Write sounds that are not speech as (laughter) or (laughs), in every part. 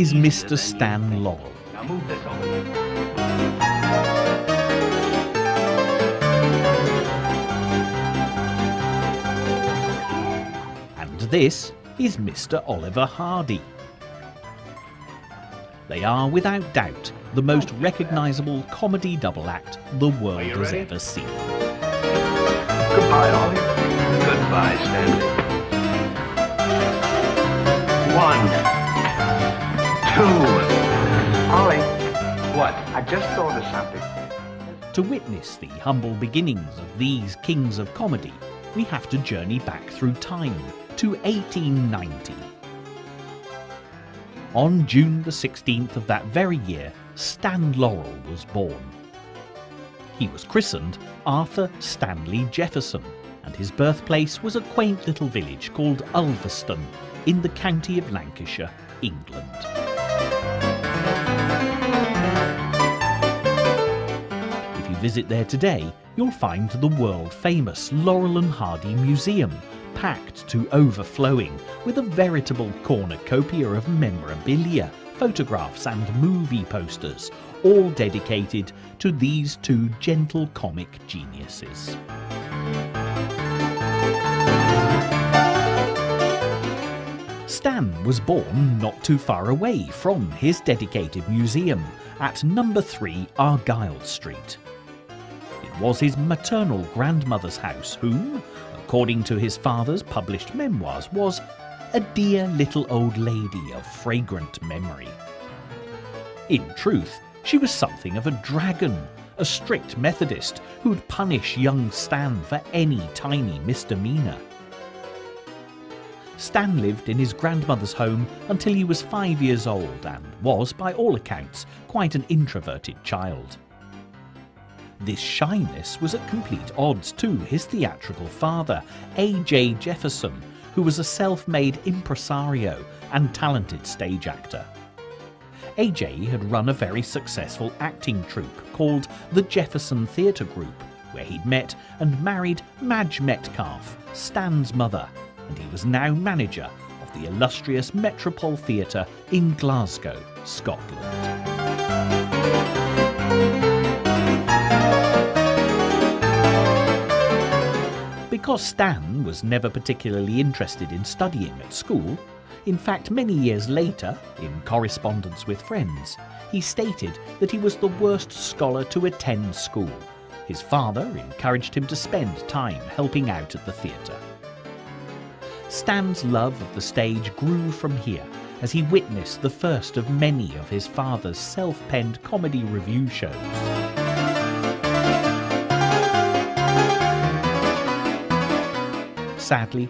is Mr. Stan Laurel. Now move this over. And this is Mr. Oliver Hardy. They are, without doubt, the most recognisable comedy double act the world has ever seen. Goodbye, Ollie. Goodbye, Stanley. One. Two. Ollie. What? I just thought of something. To witness the humble beginnings of these kings of comedy, we have to journey back through time to 1890. On June the 16th of that very year, Stan Laurel was born. He was christened Arthur Stanley Jefferson, and his birthplace was a quaint little village called Ulverston in the county of Lancashire, England. Visit there today, you'll find the world famous Laurel and Hardy Museum, packed to overflowing with a veritable cornucopia of memorabilia, photographs, and movie posters, all dedicated to these two gentle comic geniuses. Stan was born not too far away from his dedicated museum at number 3 Argyle Street. Was his maternal grandmother's house, whom, according to his father's published memoirs, was a dear little old lady of fragrant memory. In truth, she was something of a dragon, a strict Methodist who'd punish young Stan for any tiny misdemeanour. Stan lived in his grandmother's home until he was five years old and was, by all accounts, quite an introverted child. This shyness was at complete odds to his theatrical father, A.J. Jefferson, who was a self made impresario and talented stage actor. AJ had run a very successful acting troupe called the Jefferson Theatre Group, where he'd met and married Madge Metcalf, Stan's mother, and he was now manager of the illustrious Metropole Theatre in Glasgow, Scotland. Because Stan was never particularly interested in studying at school, in fact, many years later, in correspondence with friends, he stated that he was the worst scholar to attend school. His father encouraged him to spend time helping out at the theatre. Stan's love of the stage grew from here as he witnessed the first of many of his father's self penned comedy review shows. Sadly,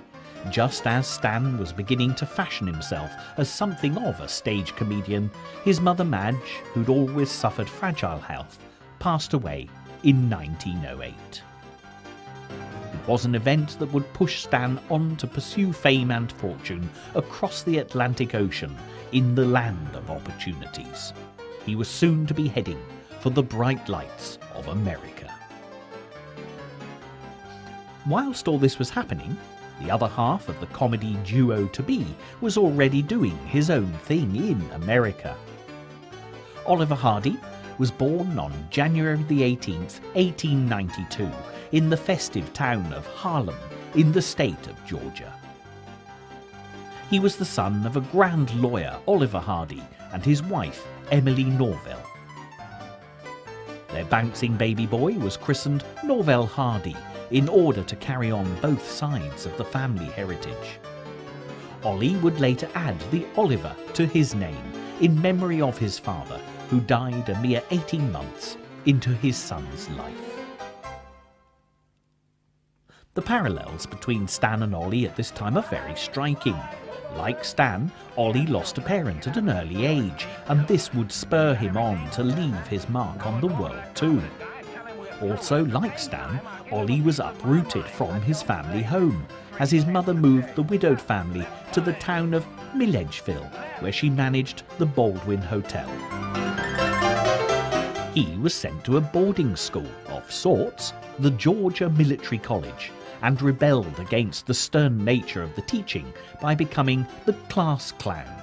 just as Stan was beginning to fashion himself as something of a stage comedian, his mother Madge, who'd always suffered fragile health, passed away in 1908. It was an event that would push Stan on to pursue fame and fortune across the Atlantic Ocean in the land of opportunities. He was soon to be heading for the bright lights of America. Whilst all this was happening, the other half of the comedy duo to be was already doing his own thing in America. Oliver Hardy was born on January the 18th, 1892, in the festive town of Harlem, in the state of Georgia. He was the son of a grand lawyer, Oliver Hardy, and his wife, Emily Norvell. Their bouncing baby boy was christened Norvell Hardy in order to carry on both sides of the family heritage. Ollie would later add the Oliver to his name in memory of his father, who died a mere 18 months into his son's life. The parallels between Stan and Ollie at this time are very striking. Like Stan, Ollie lost a parent at an early age, and this would spur him on to leave his mark on the world too. Also, like Stan, Ollie was uprooted from his family home, as his mother moved the widowed family to the town of Milledgeville, where she managed the Baldwin Hotel. He was sent to a boarding school of sorts, the Georgia Military College, and rebelled against the stern nature of the teaching by becoming the class clown.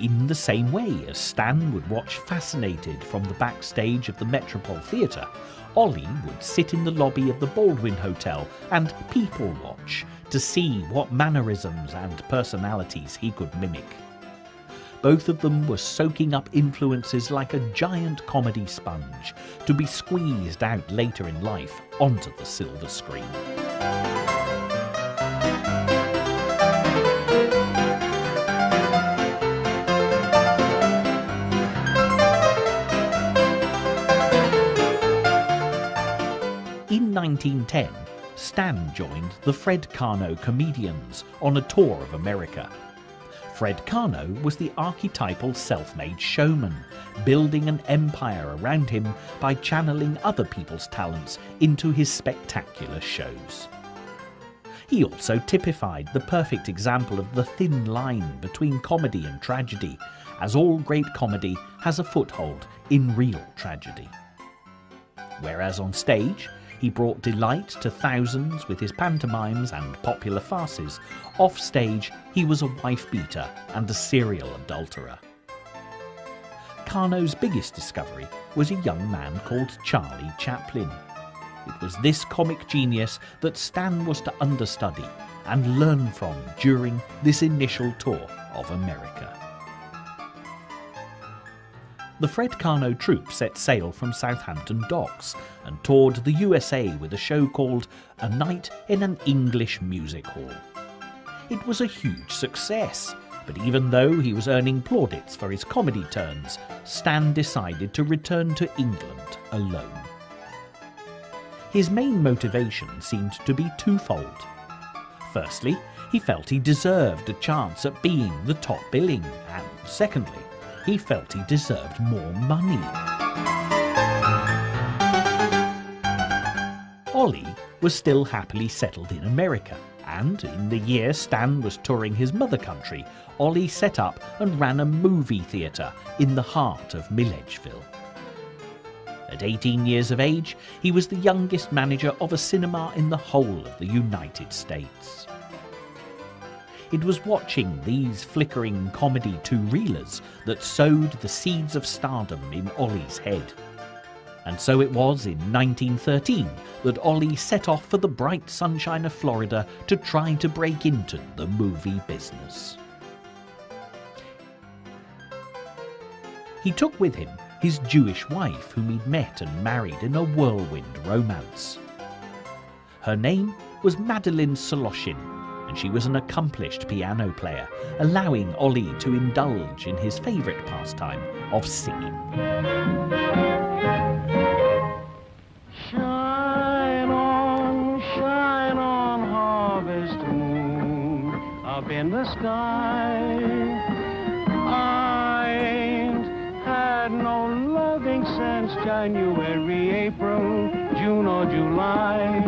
In the same way as Stan would watch fascinated from the backstage of the Metropole Theatre, Ollie would sit in the lobby of the Baldwin Hotel and people watch to see what mannerisms and personalities he could mimic. Both of them were soaking up influences like a giant comedy sponge to be squeezed out later in life onto the silver screen. 1910, Stan joined the Fred Karno Comedians on a tour of America. Fred Karno was the archetypal self made showman, building an empire around him by channeling other people's talents into his spectacular shows. He also typified the perfect example of the thin line between comedy and tragedy, as all great comedy has a foothold in real tragedy. Whereas on stage, he brought delight to thousands with his pantomimes and popular farces. Off stage, he was a wife beater and a serial adulterer. Karno's biggest discovery was a young man called Charlie Chaplin. It was this comic genius that Stan was to understudy and learn from during this initial tour of America. The Fred Karno troupe set sail from Southampton docks and toured the USA with a show called A Night in an English Music Hall. It was a huge success, but even though he was earning plaudits for his comedy turns, Stan decided to return to England alone. His main motivation seemed to be twofold. Firstly, he felt he deserved a chance at being the top billing, and secondly, he felt he deserved more money. Ollie was still happily settled in America, and in the year Stan was touring his mother country, Ollie set up and ran a movie theatre in the heart of Milledgeville. At 18 years of age, he was the youngest manager of a cinema in the whole of the United States. It was watching these flickering comedy two-reelers that sowed the seeds of stardom in Ollie's head. And so it was in 1913 that Ollie set off for the bright sunshine of Florida to try to break into the movie business. He took with him his Jewish wife, whom he'd met and married in a whirlwind romance. Her name was Madeline Saloshin, and she was an accomplished piano player, allowing Ollie to indulge in his favourite pastime of singing. Shine on, shine on, harvest moon, up in the sky. I ain't had no loving since January, April, June, or July.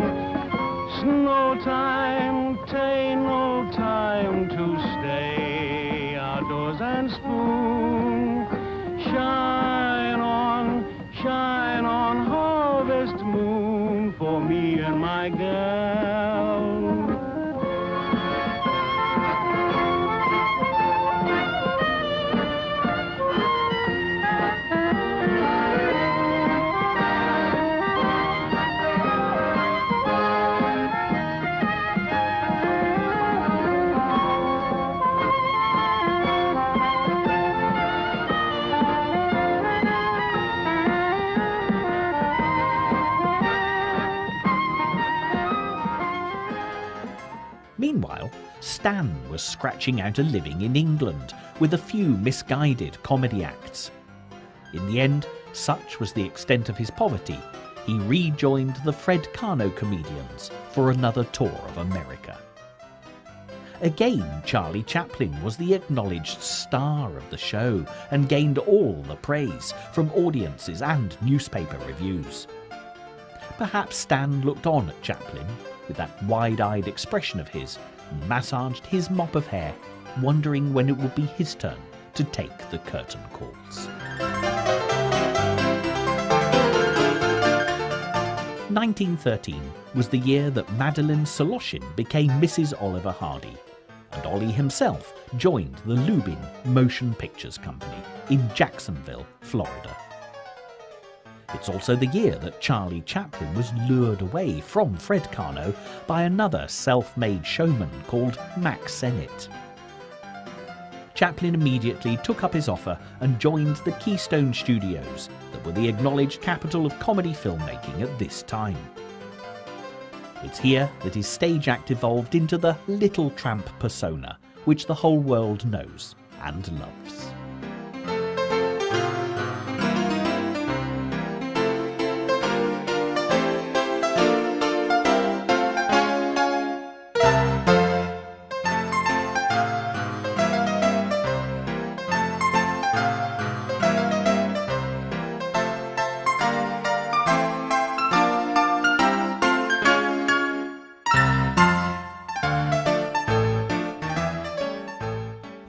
Snow time ain't no time to stay outdoors and spoon. Shine on, shine Meanwhile, Stan was scratching out a living in England with a few misguided comedy acts. In the end, such was the extent of his poverty, he rejoined the Fred Karno comedians for another tour of America. Again, Charlie Chaplin was the acknowledged star of the show and gained all the praise from audiences and newspaper reviews. Perhaps Stan looked on at Chaplin with that wide eyed expression of his massaged his mop of hair, wondering when it would be his turn to take the curtain calls. 1913 was the year that Madeline Saloshin became Mrs. Oliver Hardy, and Ollie himself joined the Lubin Motion Pictures Company in Jacksonville, Florida. It's also the year that Charlie Chaplin was lured away from Fred Karno by another self made showman called Mack Sennett. Chaplin immediately took up his offer and joined the Keystone Studios, that were the acknowledged capital of comedy filmmaking at this time. It's here that his stage act evolved into the Little Tramp persona, which the whole world knows and loves.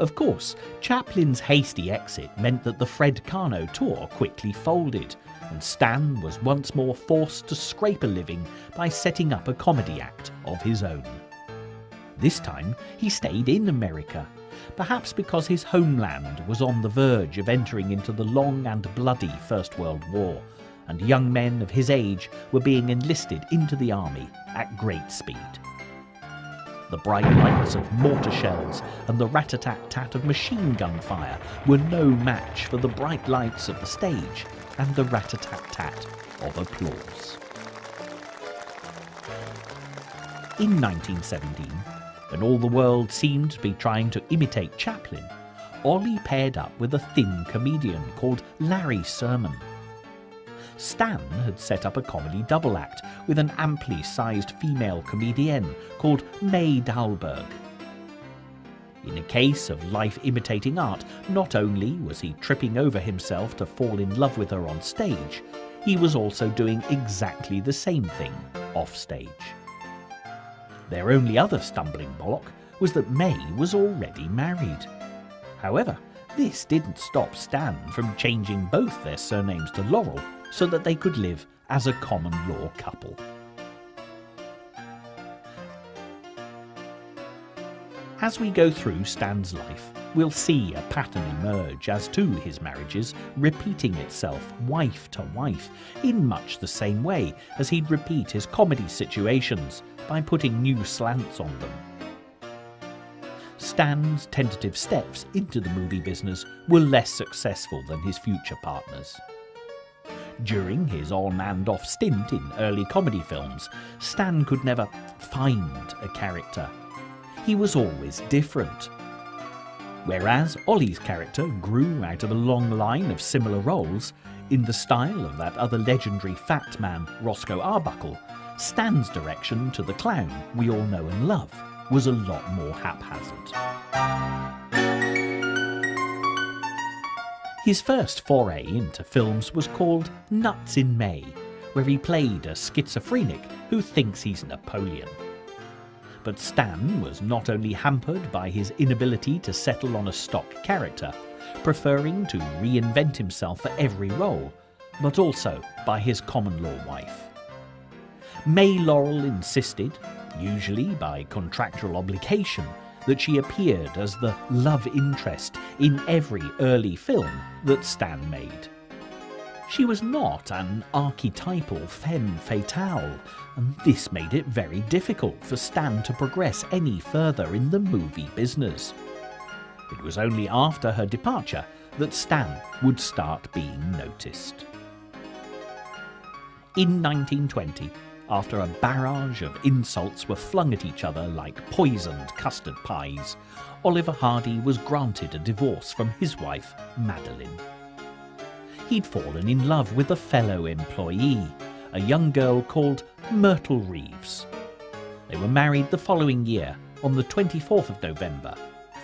Of course, Chaplin's hasty exit meant that the Fred Karno tour quickly folded, and Stan was once more forced to scrape a living by setting up a comedy act of his own. This time, he stayed in America, perhaps because his homeland was on the verge of entering into the long and bloody First World War, and young men of his age were being enlisted into the army at great speed. The bright lights of mortar shells and the rat-a-tat-tat of machine gun fire were no match for the bright lights of the stage and the rat-a-tat-tat of applause. In 1917, when all the world seemed to be trying to imitate Chaplin, Ollie paired up with a thin comedian called Larry Semon. Stan had set up a comedy double act with an amply sized female comedienne called May Dahlberg. In a case of life imitating art, not only was he tripping over himself to fall in love with her on stage, he was also doing exactly the same thing off stage. Their only other stumbling block was that May was already married. However, this didn't stop Stan from changing both their surnames to Laurel so that they could live as a common law couple. As we go through Stan's life, we'll see a pattern emerge as to his marriages repeating itself wife to wife in much the same way as he'd repeat his comedy situations by putting new slants on them. Stan's tentative steps into the movie business were less successful than his future partners. During his on and off stint in early comedy films, Stan could never find a character. He was always different. Whereas Ollie's character grew out of a long line of similar roles, in the style of that other legendary fat man, Roscoe Arbuckle, Stan's direction to the clown we all know and love was a lot more haphazard. His first foray into films was called Nuts in May, where he played a schizophrenic who thinks he's Napoleon. But Stan was not only hampered by his inability to settle on a stock character, preferring to reinvent himself for every role, but also by his common law wife. May Laurel insisted, usually by contractual obligation, that she appeared as the love interest in every early film that Stan made. She was not an archetypal femme fatale, and this made it very difficult for Stan to progress any further in the movie business. It was only after her departure that Stan would start being noticed. In 1920, after a barrage of insults were flung at each other like poisoned custard pies, Oliver Hardy was granted a divorce from his wife, Madeline. He'd fallen in love with a fellow employee, a young girl called Myrtle Reeves. They were married the following year on the 24th of November,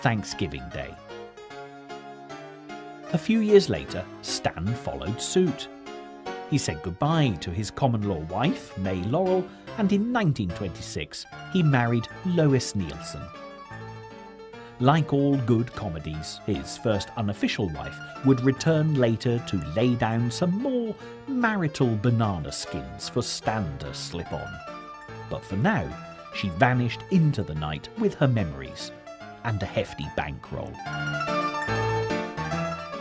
Thanksgiving Day. A few years later, Stan followed suit. He said goodbye to his common law wife, May Laurel, and in 1926 he married Lois Nielsen. Like all good comedies, his first unofficial wife would return later to lay down some more marital banana skins for Stan to slip on. But for now, she vanished into the night with her memories, and a hefty bankroll.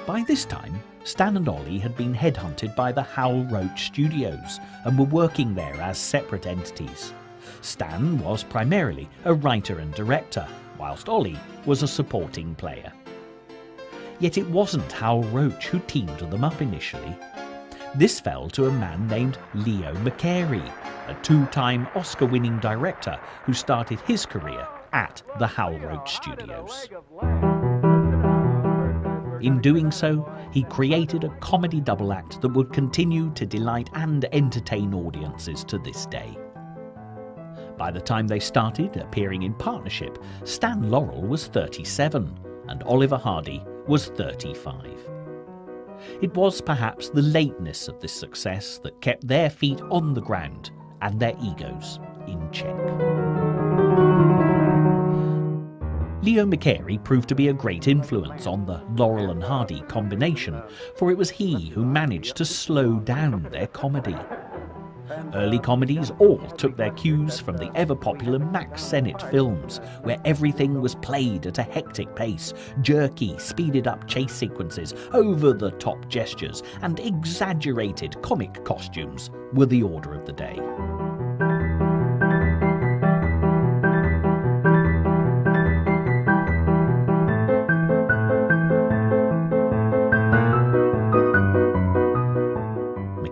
By this time, Stan and Ollie had been headhunted by the Hal Roach Studios and were working there as separate entities. Stan was primarily a writer and director, whilst Ollie was a supporting player. Yet it wasn't Hal Roach who teamed them up initially. This fell to a man named Leo McCarey, a two time Oscar winning director who started his career at the Hal Roach Studios. In doing so, he created a comedy double act that would continue to delight and entertain audiences to this day. By the time they started appearing in partnership, Stan Laurel was 37 and Oliver Hardy was 35. It was perhaps the lateness of this success that kept their feet on the ground and their egos in check. Leo McCarey proved to be a great influence on the Laurel and Hardy combination, for it was he who managed to slow down their comedy. Early comedies all took their cues from the ever popular Mack Sennett films, where everything was played at a hectic pace, jerky, speeded up chase sequences, over the top gestures, and exaggerated comic costumes were the order of the day.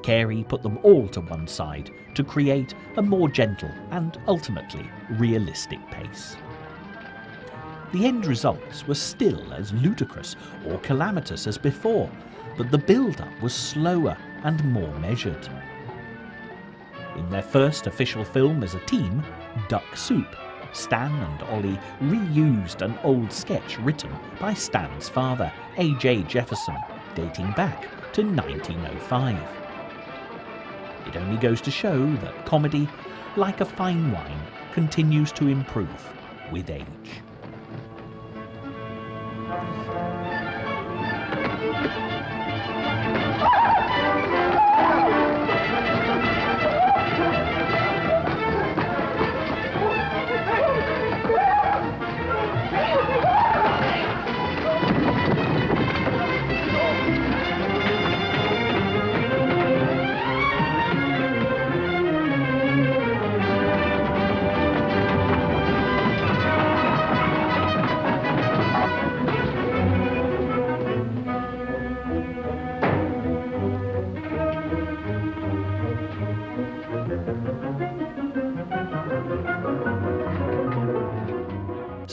McCarey put them all to one side to create a more gentle and ultimately realistic pace. The end results were still as ludicrous or calamitous as before, but the build up was slower and more measured. In their first official film as a team, Duck Soup, Stan and Ollie reused an old sketch written by Stan's father, A.J. Jefferson, dating back to 1905. It only goes to show that comedy, like a fine wine, continues to improve with age.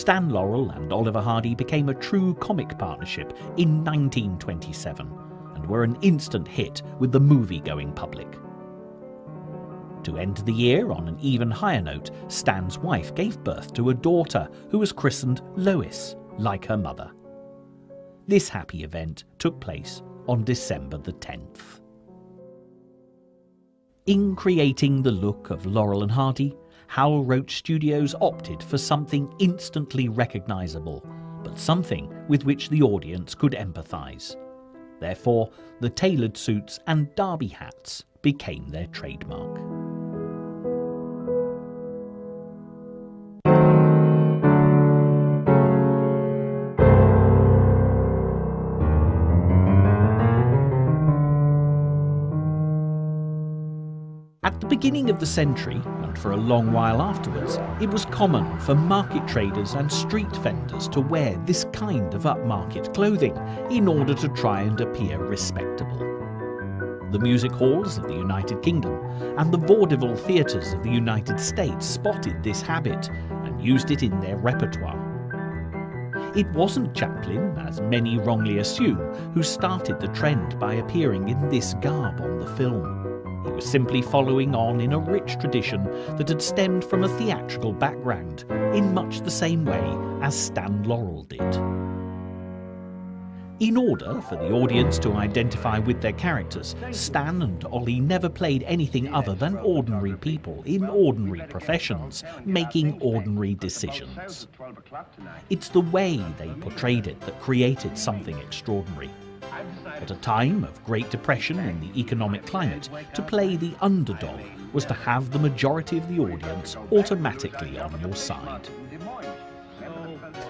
Stan Laurel and Oliver Hardy became a true comic partnership in 1927 and were an instant hit with the movie going public. To end the year on an even higher note, Stan's wife gave birth to a daughter who was christened Lois, like her mother. This happy event took place on December the 10th. In creating the look of Laurel and Hardy, Hal Roach Studios opted for something instantly recognisable, but something with which the audience could empathise. Therefore, the tailored suits and derby hats became their trademark. At the beginning of the century, for a long while afterwards, it was common for market traders and street vendors to wear this kind of upmarket clothing in order to try and appear respectable. The music halls of the United Kingdom and the vaudeville theatres of the United States spotted this habit and used it in their repertoire. It wasn't Chaplin, as many wrongly assume, who started the trend by appearing in this garb on the film. He was simply following on in a rich tradition that had stemmed from a theatrical background, in much the same way as Stan Laurel did. In order for the audience to identify with their characters, Stan and Ollie never played anything other than ordinary people in ordinary professions, making ordinary decisions. It's the way they portrayed it that created something extraordinary. At a time of Great Depression in the economic climate, to play the underdog was to have the majority of the audience automatically on your side.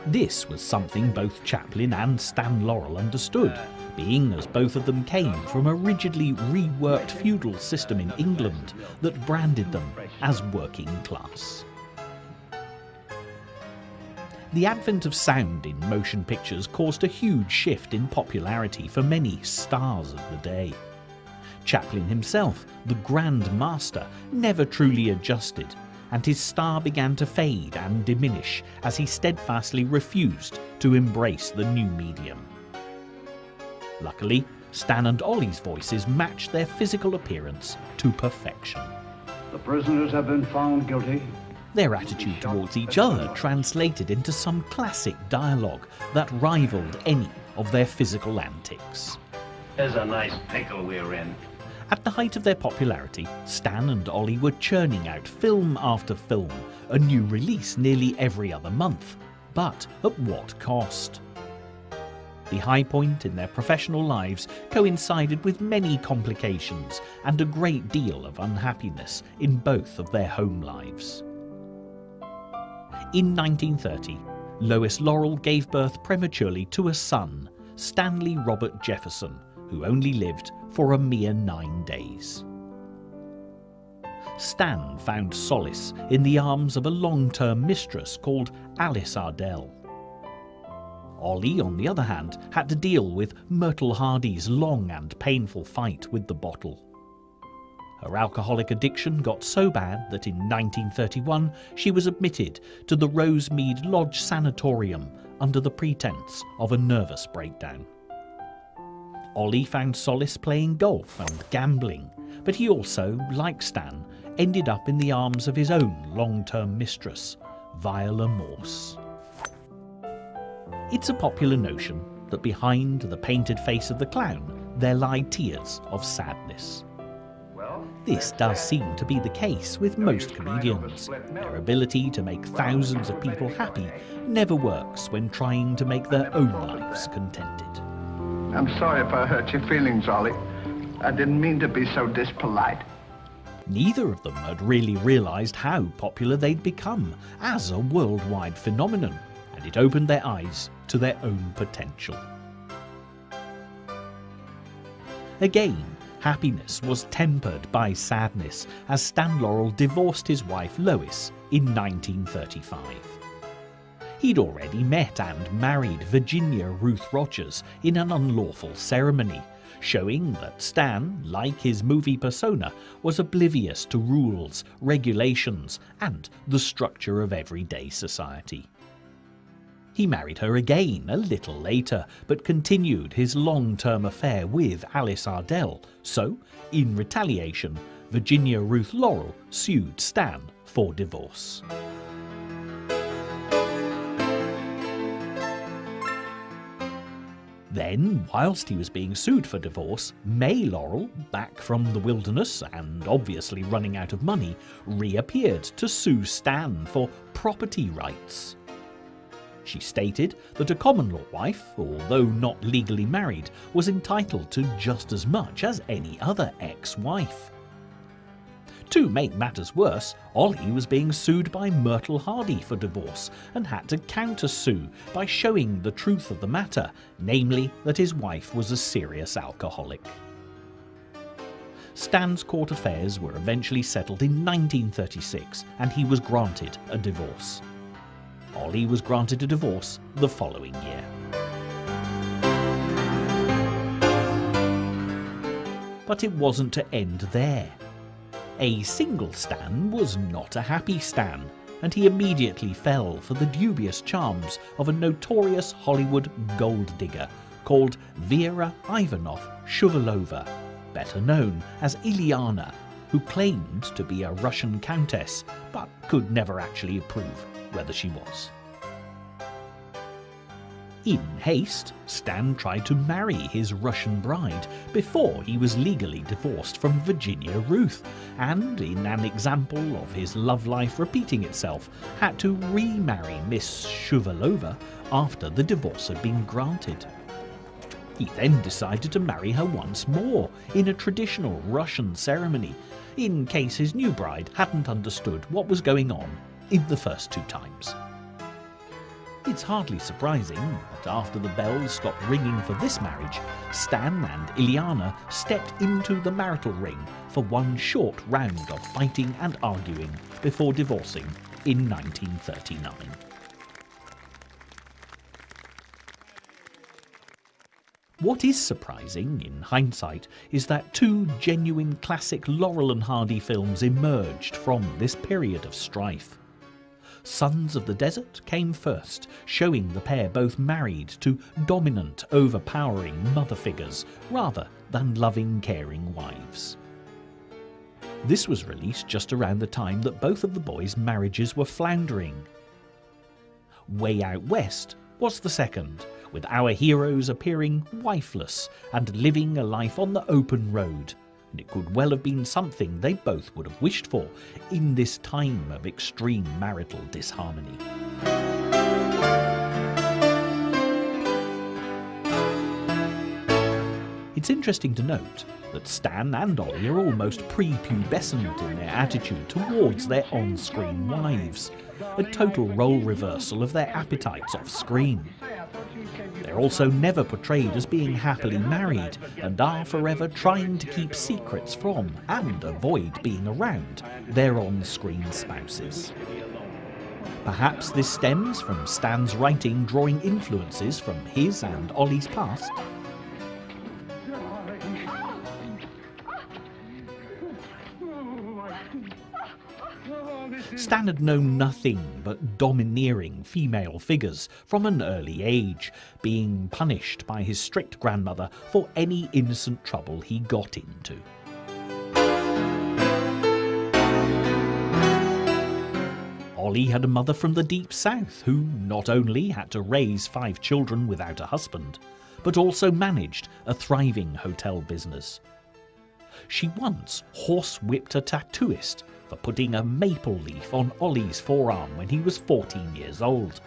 This was something both Chaplin and Stan Laurel understood, being as both of them came from a rigidly reworked feudal system in England that branded them as working class. The advent of sound in motion pictures caused a huge shift in popularity for many stars of the day. Chaplin himself, the Grand Master, never truly adjusted, and his star began to fade and diminish as he steadfastly refused to embrace the new medium. Luckily, Stan and Ollie's voices matched their physical appearance to perfection. The prisoners have been found guilty their attitude towards each other translated into some classic dialogue that rivaled any of their physical antics. There's a nice pickle we're in. At the height of their popularity, Stan and Ollie were churning out film after film, a new release nearly every other month. But at what cost? The high point in their professional lives coincided with many complications and a great deal of unhappiness in both of their home lives. In 1930, Lois Laurel gave birth prematurely to a son, Stanley Robert Jefferson, who only lived for a mere nine days. Stan found solace in the arms of a long-term mistress called Alice Ardell. Ollie, on the other hand, had to deal with Myrtle Hardy's long and painful fight with the bottle. Her alcoholic addiction got so bad that in 1931 she was admitted to the Rosemead Lodge Sanatorium under the pretense of a nervous breakdown. Ollie found solace playing golf and gambling, but he also, like Stan, ended up in the arms of his own long-term mistress, Viola Morse. It's a popular notion that behind the painted face of the clown there lie tears of sadness. This does seem to be the case with most comedians. Their ability to make thousands of people happy never works when trying to make their own lives contented. I'm sorry if I hurt your feelings, Ollie. I didn't mean to be so dispolite. Neither of them had really realised how popular they'd become as a worldwide phenomenon, and it opened their eyes to their own potential. Again, Happiness was tempered by sadness as Stan Laurel divorced his wife Lois in 1935. He'd already met and married Virginia Ruth Rogers in an unlawful ceremony, showing that Stan, like his movie persona, was oblivious to rules, regulations, and the structure of everyday society. He married her again a little later, but continued his long-term affair with Alice Ardell. So, in retaliation, Virginia Ruth Laurel sued Stan for divorce. Then, whilst he was being sued for divorce, May Laurel, back from the wilderness and obviously running out of money, reappeared to sue Stan for property rights. She stated that a common law wife, although not legally married, was entitled to just as much as any other ex-wife. To make matters worse, Ollie was being sued by Myrtle Hardy for divorce and had to counter-sue by showing the truth of the matter, namely that his wife was a serious alcoholic. Stan's court affairs were eventually settled in 1936 and he was granted a divorce. Ollie was granted a divorce the following year. But it wasn't to end there. A single Stan was not a happy Stan, and he immediately fell for the dubious charms of a notorious Hollywood gold digger called Vera Ivanov Shuvalova, better known as Iliana, who claimed to be a Russian countess but could never actually prove whether she was. In haste, Stan tried to marry his Russian bride before he was legally divorced from Virginia Ruth, and in an example of his love life repeating itself, had to remarry Miss Shuvalova after the divorce had been granted. He then decided to marry her once more in a traditional Russian ceremony, in case his new bride hadn't understood what was going on in the first two times. It's hardly surprising that after the bells stopped ringing for this marriage, Stan and Illyana stepped into the marital ring for one short round of fighting and arguing before divorcing in 1939. What is surprising, in hindsight, is that two genuine classic Laurel and Hardy films emerged from this period of strife. Sons of the Desert came first, showing the pair both married to dominant, overpowering mother figures rather than loving, caring wives. This was released just around the time that both of the boys' marriages were floundering. Way Out West was the second, with our heroes appearing wifeless and living a life on the open road. And it could well have been something they both would have wished for in this time of extreme marital disharmony. It's interesting to note that Stan and Ollie are almost prepubescent in their attitude towards their on screen wives, a total role reversal of their appetites off screen. They're also never portrayed as being happily married and are forever trying to keep secrets from and avoid being around their on screen spouses. Perhaps this stems from Stan's writing drawing influences from his and Ollie's past. Stan had known nothing but domineering female figures from an early age, being punished by his strict grandmother for any innocent trouble he got into. Ollie had a mother from the deep south who not only had to raise five children without a husband, but also managed a thriving hotel business. She once horsewhipped a tattooist for putting a maple leaf on Ollie's forearm when he was 14 years old.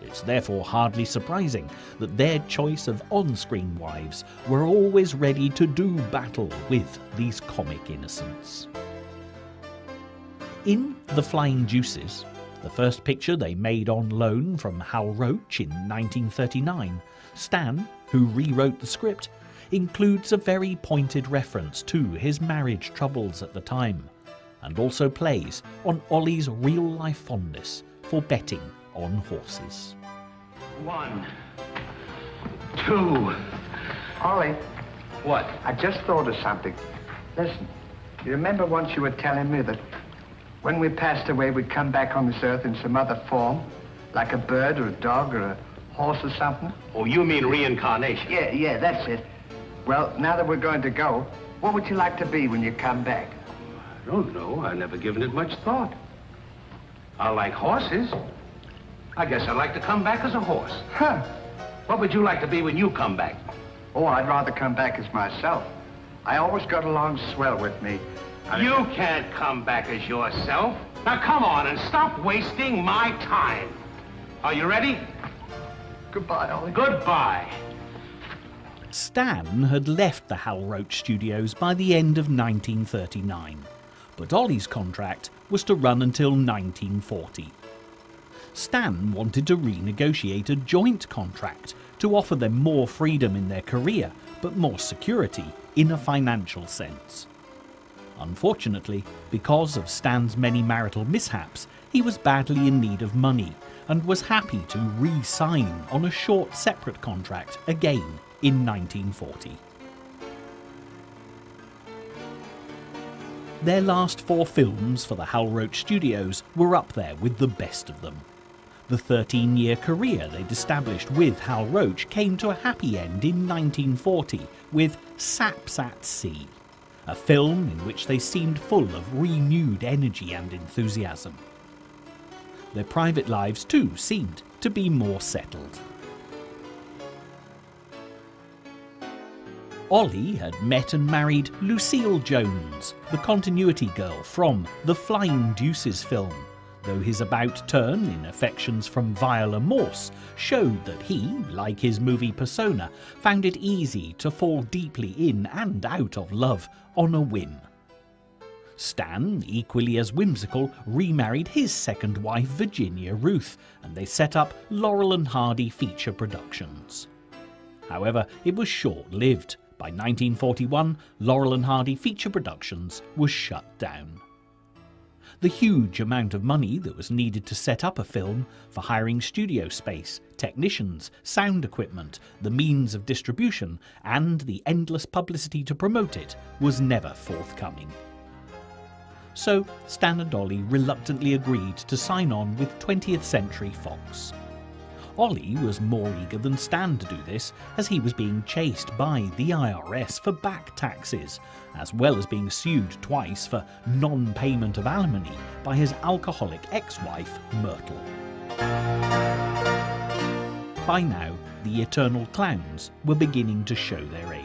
It's therefore hardly surprising that their choice of on screen wives were always ready to do battle with these comic innocents. In The Flying Deuces, the first picture they made on loan from Hal Roach in 1939, Stan, who rewrote the script, includes a very pointed reference to his marriage troubles at the time and also plays on Ollie's real life fondness for betting on horses. One, two. Ollie, What? I just thought of something. Listen, you remember once you were telling me that when we passed away, we'd come back on this earth in some other form, like a bird or a dog or a horse or something? Oh, you mean reincarnation? Yeah, yeah, that's it. Well, now that we're going to go, what would you like to be when you come back? I don't know. I've never given it much thought. I like horses. I guess I'd like to come back as a horse. Huh. What would you like to be when you come back? Oh, I'd rather come back as myself. I always got along swell with me. I- You can't come back as yourself. Now come on and stop wasting my time. Are you ready? Goodbye, Ollie. Goodbye. Stan had left the Hal Roach studios by the end of 1939, but Ollie's contract was to run until 1940. Stan wanted to renegotiate a joint contract to offer them more freedom in their career, but more security in a financial sense. Unfortunately, because of Stan's many marital mishaps, he was badly in need of money and was happy to re sign on a short separate contract again in 1940. Their last four films for the Hal Roach Studios were up there with the best of them. The 13 year career they'd established with Hal Roach came to a happy end in 1940 with Saps at Sea, a film in which they seemed full of renewed energy and enthusiasm. Their private lives, too, seemed to be more settled. Ollie had met and married Lucille Jones, the continuity girl from the Flying Deuces film, though his about turn in affections from Viola Morse showed that he, like his movie persona, found it easy to fall deeply in and out of love on a whim. Stan, equally as whimsical, remarried his second wife, Virginia Ruth, and they set up Laurel and Hardy Feature Productions. However, it was short lived. By 1941, Laurel and Hardy Feature Productions was shut down. The huge amount of money that was needed to set up a film for hiring studio space, technicians, sound equipment, the means of distribution, and the endless publicity to promote it was never forthcoming. So Stan and Ollie reluctantly agreed to sign on with 20th Century Fox. Ollie was more eager than Stan to do this, as he was being chased by the IRS for back taxes, as well as being sued twice for non payment of alimony by his alcoholic ex wife, Myrtle. By now, the Eternal Clowns were beginning to show their age.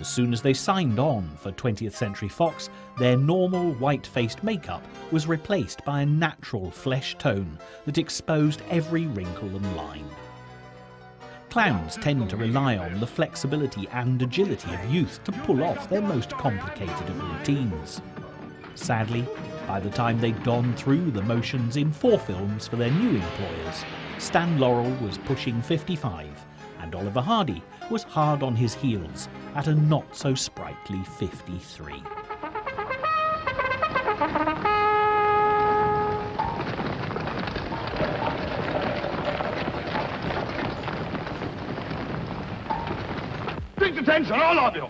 As soon as they signed on for 20th Century Fox, their normal white faced makeup was replaced by a natural flesh tone that exposed every wrinkle and line. Clowns tend to rely on the flexibility and agility of youth to pull off their most complicated of routines. Sadly, by the time they'd gone through the motions in four films for their new employers, Stan Laurel was pushing 55 and Oliver Hardy was hard on his heels at a not so sprightly 53. Strict attention, all of you.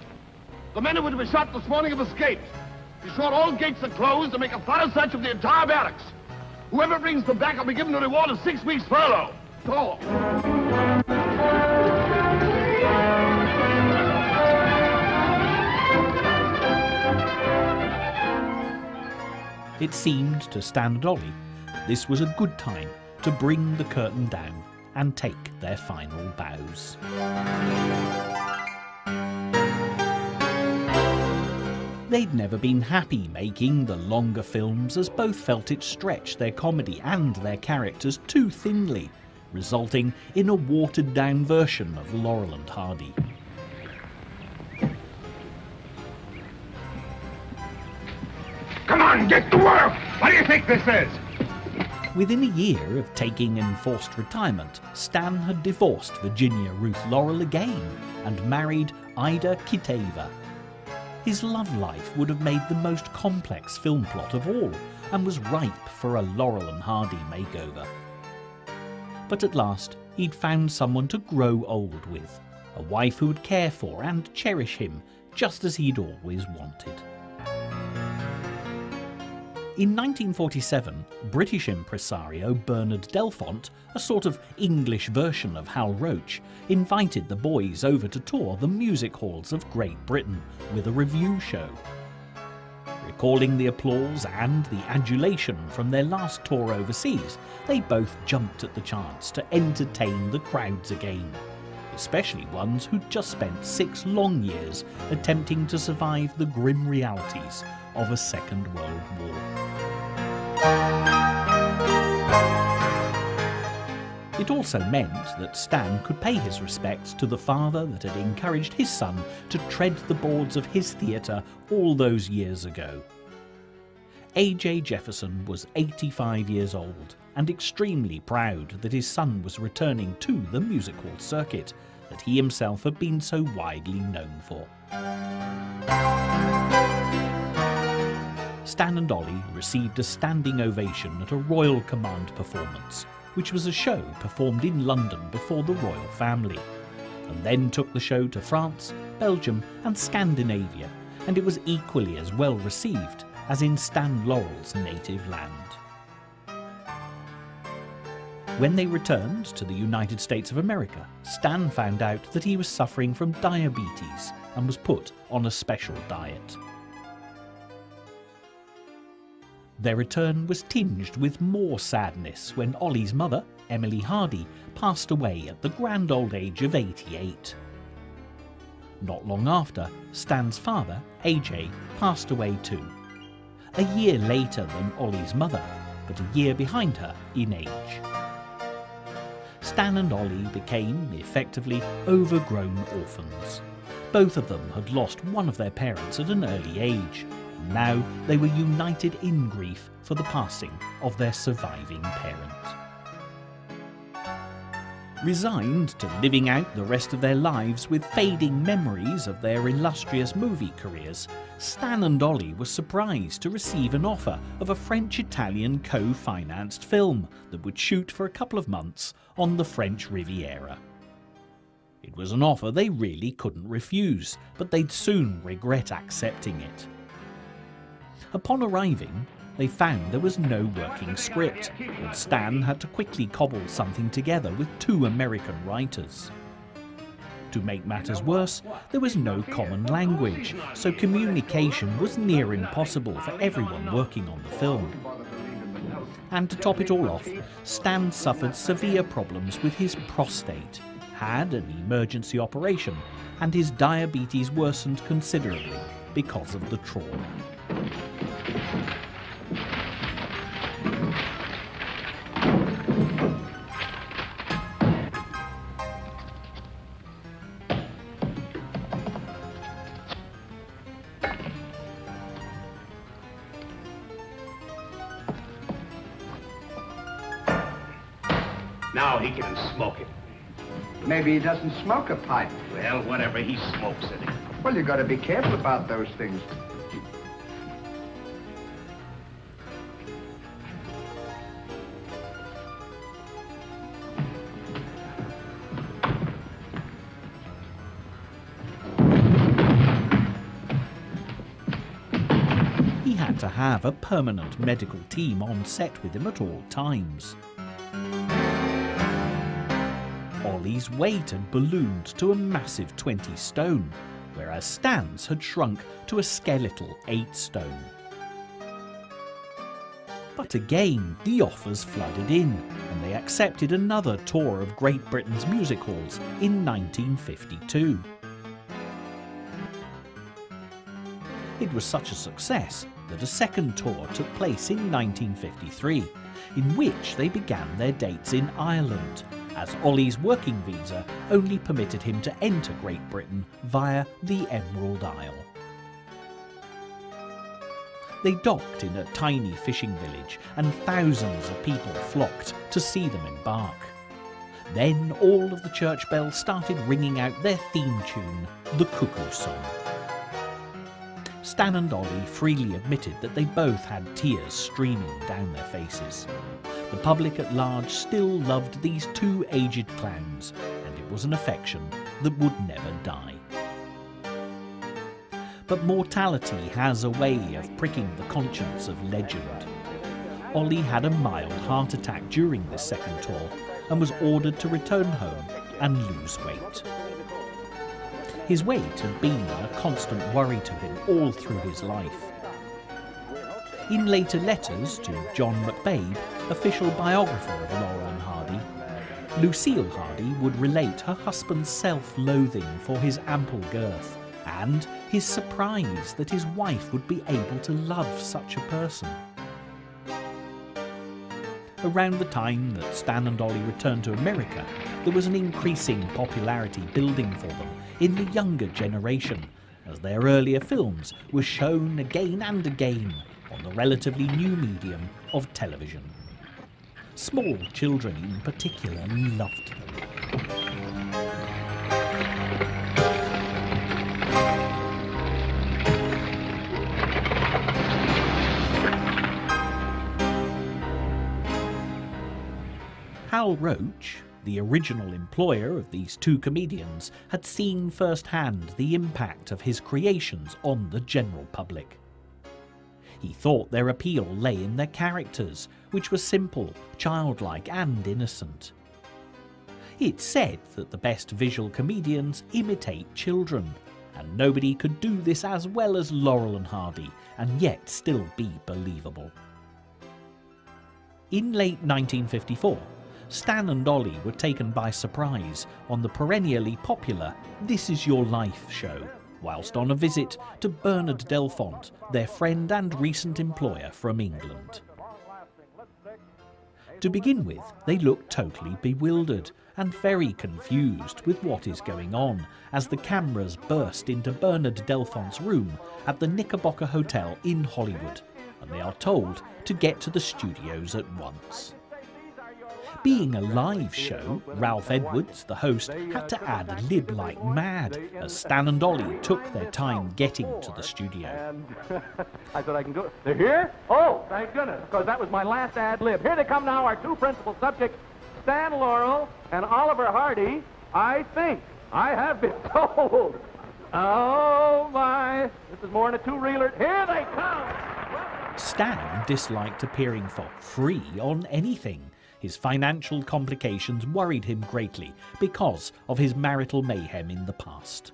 The men who were to be shot this morning have escaped. Be sure all gates are closed and make a thorough search of the entire barracks. Whoever brings them back will be given a reward of six weeks' furlough. Go. It seemed to Stan and Ollie that this was a good time to bring the curtain down and take their final bows. They'd never been happy making the longer films as both felt it stretched their comedy and their characters too thinly, resulting in a watered down version of Laurel and Hardy. On, get to work! What do you think this is? Within a year of taking enforced retirement, Stan had divorced Virginia Ruth Laurel again and married Ida Kitaeva. His love life would have made the most complex film plot of all and was ripe for a Laurel and Hardy makeover. But at last, he'd found someone to grow old with, a wife who would care for and cherish him just as he'd always wanted. In 1947, British impresario Bernard Delfont, a sort of English version of Hal Roach, invited the boys over to tour the music halls of Great Britain with a revue show. Recalling the applause and the adulation from their last tour overseas, they both jumped at the chance to entertain the crowds again, especially ones who'd just spent six long years attempting to survive the grim realities of a Second World War. It also meant that Stan could pay his respects to the father that had encouraged his son to tread the boards of his theatre all those years ago. A.J. Jefferson was 85 years old and extremely proud that his son was returning to the music hall circuit that he himself had been so widely known for. Stan and Ollie received a standing ovation at a Royal Command performance, which was a show performed in London before the royal family, and then took the show to France, Belgium, and Scandinavia, and it was equally as well received as in Stan Laurel's native land. When they returned to the United States of America, Stan found out that he was suffering from diabetes and was put on a special diet. Their return was tinged with more sadness when Ollie's mother, Emily Hardy, passed away at the grand old age of 88. Not long after, Stan's father, AJ, passed away too. A year later than Ollie's mother, but a year behind her in age. Stan and Ollie became, effectively, overgrown orphans. Both of them had lost one of their parents at an early age, now they were united in grief for the passing of their surviving parent. Resigned to living out the rest of their lives with fading memories of their illustrious movie careers, Stan and Ollie were surprised to receive an offer of a French Italian co financed film that would shoot for a couple of months on the French Riviera. It was an offer they really couldn't refuse, but they'd soon regret accepting it. Upon arriving, they found there was no working script, and Stan had to quickly cobble something together with two American writers. To make matters worse, there was no common language, so communication was near impossible for everyone working on the film. And to top it all off, Stan suffered severe problems with his prostate, had an emergency operation, and his diabetes worsened considerably because of the trauma. Maybe he doesn't smoke a pipe. Well, whatever, he smokes it. Well, you got to be careful about those things. He had to have a permanent medical team on set with him at all times. Ollie's weight had ballooned to a massive 20 stone, whereas Stan's had shrunk to a skeletal 8 stone. But again, the offers flooded in, and they accepted another tour of Great Britain's music halls in 1952. It was such a success that a second tour took place in 1953, in which they began their dates in Ireland, as Ollie's working visa only permitted him to enter Great Britain via the Emerald Isle. They docked in a tiny fishing village, and thousands of people flocked to see them embark. Then all of the church bells started ringing out their theme tune, the Cuckoo Song. Stan and Ollie freely admitted that they both had tears streaming down their faces. The public at large still loved these two aged clowns, and it was an affection that would never die. But mortality has a way of pricking the conscience of legend. Ollie had a mild heart attack during this second tour and was ordered to return home and lose weight. His weight had been a constant worry to him all through his life. In later letters to John McCabe, official biographer of Laurel and Hardy, Lucille Hardy would relate her husband's self-loathing for his ample girth and his surprise that his wife would be able to love such a person. Around the time that Stan and Ollie returned to America, there was an increasing popularity building for them in the younger generation, as their earlier films were shown again and again on the relatively new medium of television. Small children in particular loved them. Hal Roach, the original employer of these two comedians, had seen firsthand the impact of his creations on the general public. He thought their appeal lay in their characters, which were simple, childlike, and innocent. It's said that the best visual comedians imitate children, and nobody could do this as well as Laurel and Hardy, and yet still be believable. In late 1954, Stan and Ollie were taken by surprise on the perennially popular This Is Your Life show, whilst on a visit to Bernard Delfont, their friend and recent employer from England. To begin with, they look totally bewildered and very confused with what is going on as the cameras burst into Bernard Delfont's room at the Knickerbocker Hotel in Hollywood, and they are told to get to the studios at once. Being a live show, Ralph Edwards, the host, had to ad lib like mad as Stan and Ollie took their time getting to the studio. (laughs) I said I can go. They're here? Oh, thank goodness, because that was my last ad lib. Here they come now, our two principal subjects, Stan Laurel and Oliver Hardy. I think I have been (laughs) told. Oh my! This is more than a two-reeler. Here they come. Stan disliked appearing for free on anything. His financial complications worried him greatly because of his marital mayhem in the past.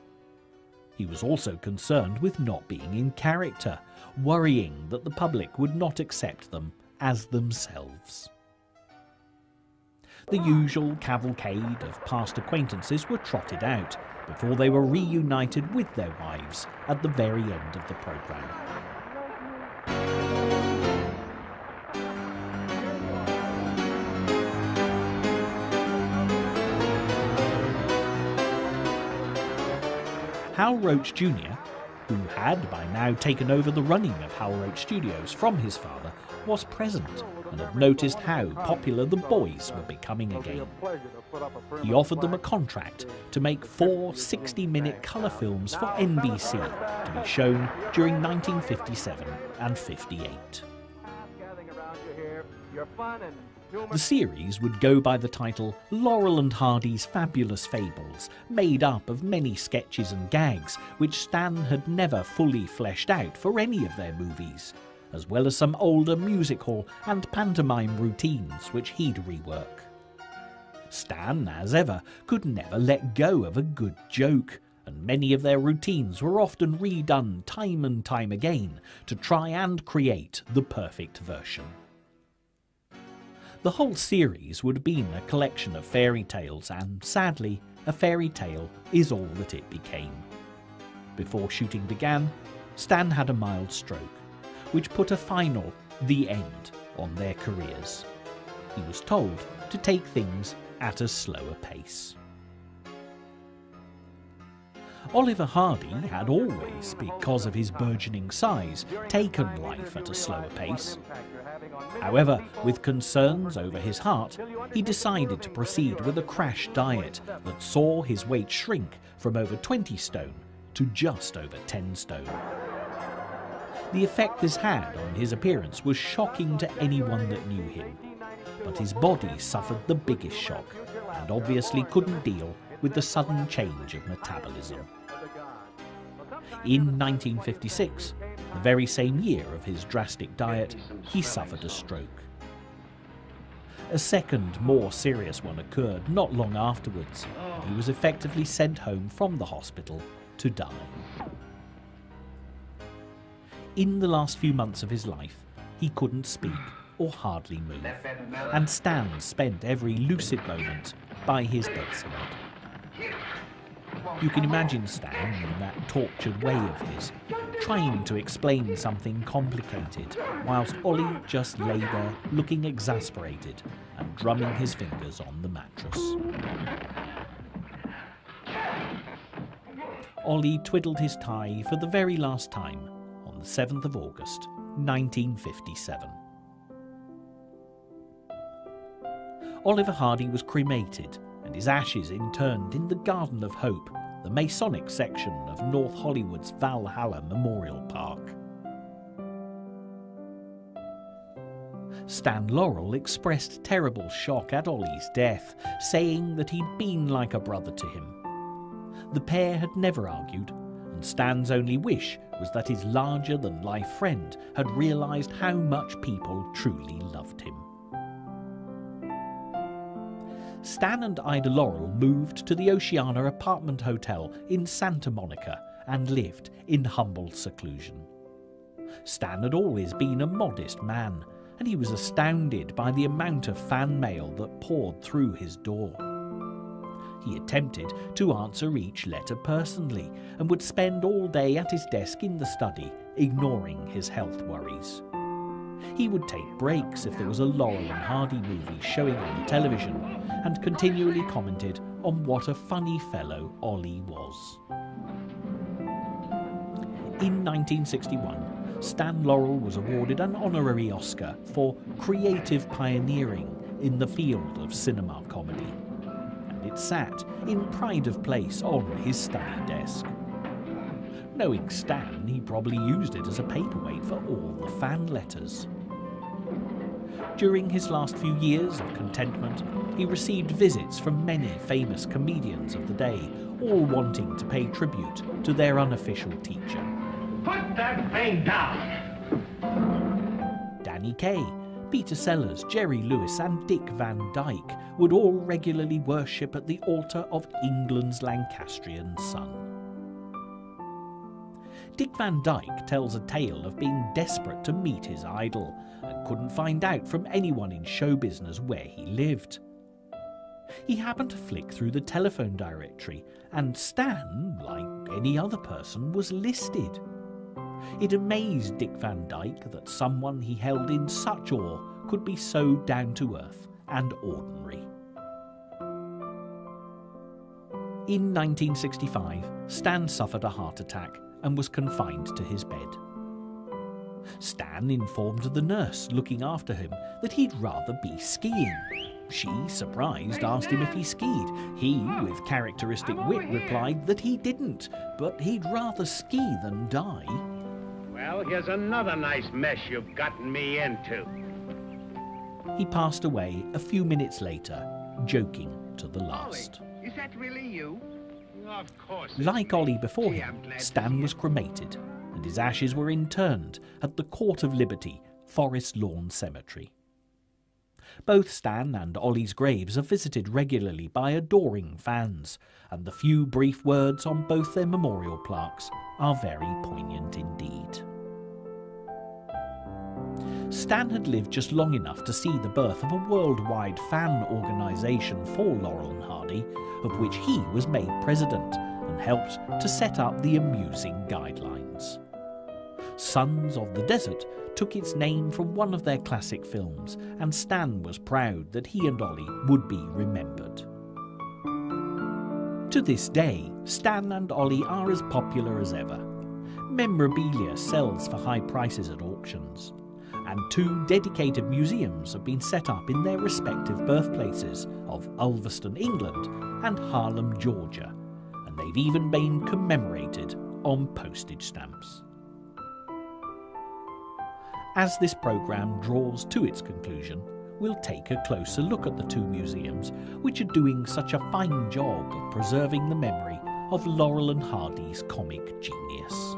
He was also concerned with not being in character, worrying that the public would not accept them as themselves. The usual cavalcade of past acquaintances were trotted out before they were reunited with their wives at the very end of the programme. Hal Roach Jr., who had by now taken over the running of Hal Roach Studios from his father, was present and had noticed how popular the boys were becoming again. He offered them a contract to make four 60 minute colour films for NBC to be shown during 1957 and 58. The series would go by the title Laurel and Hardy's Fabulous Fables, made up of many sketches and gags which Stan had never fully fleshed out for any of their movies, as well as some older music hall and pantomime routines which he'd rework. Stan, as ever, could never let go of a good joke, and many of their routines were often redone time and time again to try and create the perfect version. The whole series would have been a collection of fairy tales, and sadly, a fairy tale is all that it became. Before shooting began, Stan had a mild stroke, which put a final, the end, on their careers. He was told to take things at a slower pace. Oliver Hardy had always, because of his burgeoning size, taken life at a slower pace. However, with concerns over his heart, he decided to proceed with a crash diet that saw his weight shrink from over 20 stone to just over 10 stone. The effect this had on his appearance was shocking to anyone that knew him, but his body suffered the biggest shock and obviously couldn't deal with the sudden change of metabolism. In 1956, the very same year of his drastic diet, he suffered a stroke. A second, more serious one occurred not long afterwards, he was effectively sent home from the hospital to die. In the last few months of his life, he couldn't speak or hardly move, and Stan spent every lucid moment by his bedside. You can imagine Stan in that tortured way of his, trying to explain something complicated, whilst Ollie just lay there looking exasperated and drumming his fingers on the mattress. Ollie twiddled his tie for the very last time on the 7th of August, 1957. Oliver Hardy was cremated and his ashes interned in the Garden of Hope the Masonic section of North Hollywood's Valhalla Memorial Park. Stan Laurel expressed terrible shock at Ollie's death, saying that he'd been like a brother to him. The pair had never argued, and Stan's only wish was that his larger than life friend had realised how much people truly loved him. Stan and Ida Laurel moved to the Oceana Apartment Hotel in Santa Monica and lived in humble seclusion. Stan had always been a modest man, and he was astounded by the amount of fan mail that poured through his door. He attempted to answer each letter personally and would spend all day at his desk in the study, ignoring his health worries. He would take breaks if there was a Laurel and Hardy movie showing on the television and continually commented on what a funny fellow Ollie was. In 1961, Stan Laurel was awarded an honorary Oscar for creative pioneering in the field of cinema comedy, and it sat in pride of place on his study desk. Knowing Stan, he probably used it as a paperweight for all the fan letters. During his last few years of contentment, he received visits from many famous comedians of the day, all wanting to pay tribute to their unofficial teacher. Put that thing down! Danny Kaye, Peter Sellers, Jerry Lewis, and Dick Van Dyke would all regularly worship at the altar of England's Lancastrian son. Dick Van Dyke tells a tale of being desperate to meet his idol and couldn't find out from anyone in show business where he lived. He happened to flick through the telephone directory, and Stan, like any other person, was listed. It amazed Dick Van Dyke that someone he held in such awe could be so down to earth and ordinary. In 1965, Stan suffered a heart attack and was confined to his bed. Stan informed the nurse looking after him that he'd rather be skiing. She, surprised, asked him if he skied. He, with characteristic wit, replied that he didn't, but he'd rather ski than die. Well, here's another nice mess you've gotten me into. He passed away a few minutes later, joking to the last. Is that really you? Like Ollie before him, Stan was cremated, and his ashes were interned at the Court of Liberty, Forest Lawn Cemetery. Both Stan and Ollie's graves are visited regularly by adoring fans, and the few brief words on both their memorial plaques are very poignant indeed. Stan had lived just long enough to see the birth of a worldwide fan organisation for Laurel and Hardy, of which he was made president and helped to set up the amusing guidelines. Sons of the Desert took its name from one of their classic films, and Stan was proud that he and Ollie would be remembered. To this day, Stan and Ollie are as popular as ever. Memorabilia sells for high prices at auctions, and two dedicated museums have been set up in their respective birthplaces of Ulverston, England and Harlem, Georgia, and they've even been commemorated on postage stamps. As this programme draws to its conclusion, we'll take a closer look at the two museums, which are doing such a fine job of preserving the memory of Laurel and Hardy's comic genius.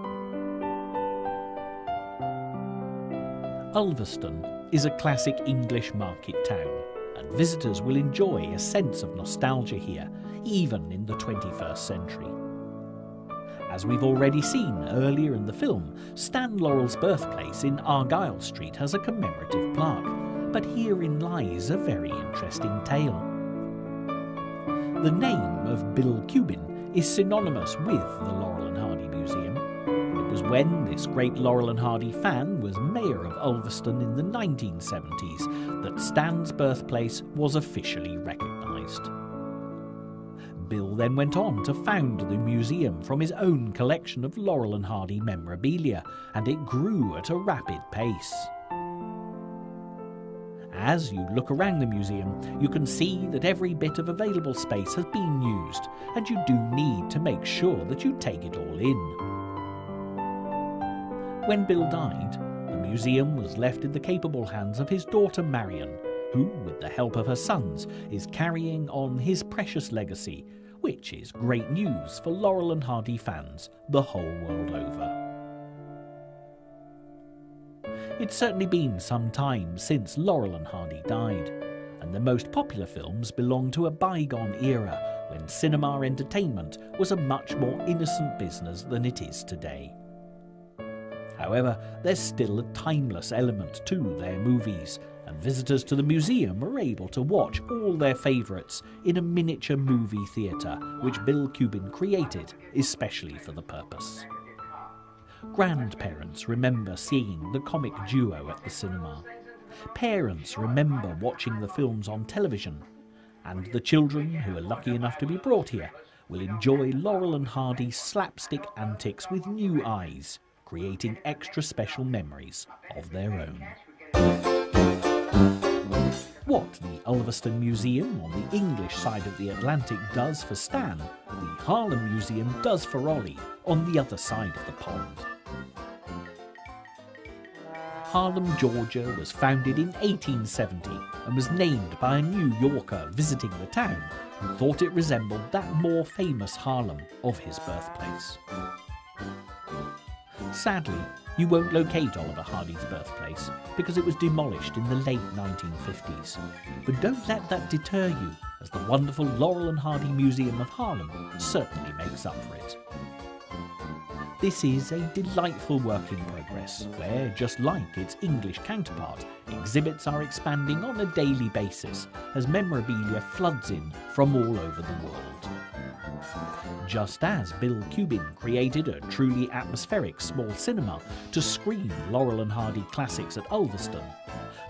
Ulverston is a classic English market town, and visitors will enjoy a sense of nostalgia here, even in the 21st century. As we've already seen earlier in the film, Stan Laurel's birthplace in Argyle Street has a commemorative plaque, but herein lies a very interesting tale. The name of Bill Cubbin is synonymous with the was when this great Laurel and Hardy fan was mayor of Ulverston in the 1970s that Stan's birthplace was officially recognised. Bill then went on to found the museum from his own collection of Laurel and Hardy memorabilia, and it grew at a rapid pace. As you look around the museum, you can see that every bit of available space has been used, and you do need to make sure that you take it all in. When Bill died, the museum was left in the capable hands of his daughter Marion, who, with the help of her sons, is carrying on his precious legacy, which is great news for Laurel and Hardy fans the whole world over. It's certainly been some time since Laurel and Hardy died, and the most popular films belong to a bygone era when cinema entertainment was a much more innocent business than it is today. However, there's still a timeless element to their movies, and visitors to the museum are able to watch all their favourites in a miniature movie theatre which Bill Cubbin created especially for the purpose. Grandparents remember seeing the comic duo at the cinema. Parents remember watching the films on television. And the children who are lucky enough to be brought here will enjoy Laurel and Hardy's slapstick antics with new eyes, creating extra special memories of their own. What the Ulverston Museum on the English side of the Atlantic does for Stan, the Harlem Museum does for Ollie on the other side of the pond. Harlem, Georgia was founded in 1870 and was named by a New Yorker visiting the town who thought it resembled that more famous Harlem of his birthplace. Sadly, you won't locate Oliver Hardy's birthplace because it was demolished in the late 1950s. But don't let that deter you, as the wonderful Laurel and Hardy Museum of Harlem certainly makes up for it. This is a delightful work in progress, where, just like its English counterpart, exhibits are expanding on a daily basis as memorabilia floods in from all over the world. Just as Bill Cubbin created a truly atmospheric small cinema to screen Laurel and Hardy classics at Ulverston,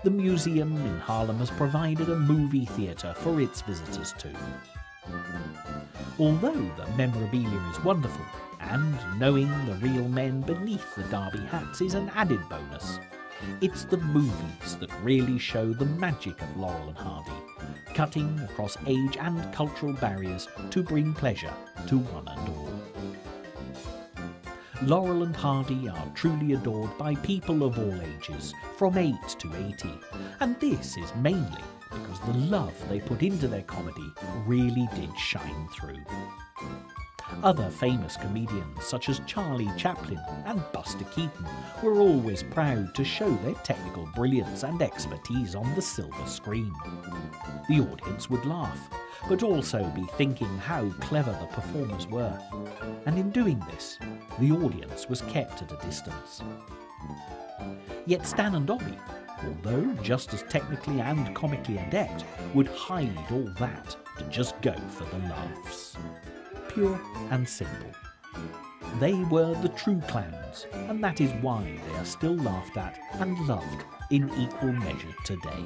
the museum in Harlem has provided a movie theatre for its visitors too. Although the memorabilia is wonderful, and knowing the real men beneath the derby hats is an added bonus. It's the movies that really show the magic of Laurel and Hardy, cutting across age and cultural barriers to bring pleasure to one and all. Laurel and Hardy are truly adored by people of all ages, from 8 to 80, and this is mainly because the love they put into their comedy really did shine through. Other famous comedians such as Charlie Chaplin and Buster Keaton were always proud to show their technical brilliance and expertise on the silver screen. The audience would laugh, but also be thinking how clever the performers were. And in doing this, the audience was kept at a distance. Yet Stan and Ollie, although just as technically and comically adept, would hide all that to just go for the laughs pure and simple. They were the true clowns, and that is why they are still laughed at and loved in equal measure today.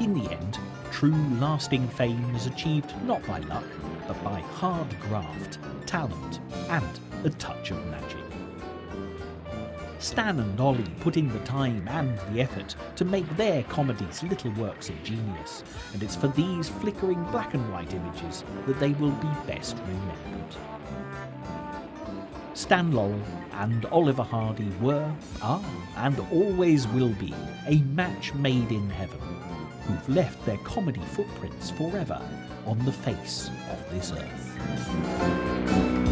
In the end, true lasting fame is achieved not by luck, but by hard graft, talent, and a touch of magic. Stan and Ollie put in the time and the effort to make their comedies little works of genius, and it's for these flickering black and white images that they will be best remembered. Stan Laurel and Oliver Hardy were, are, and always will be a match made in heaven, who've left their comedy footprints forever on the face of this earth.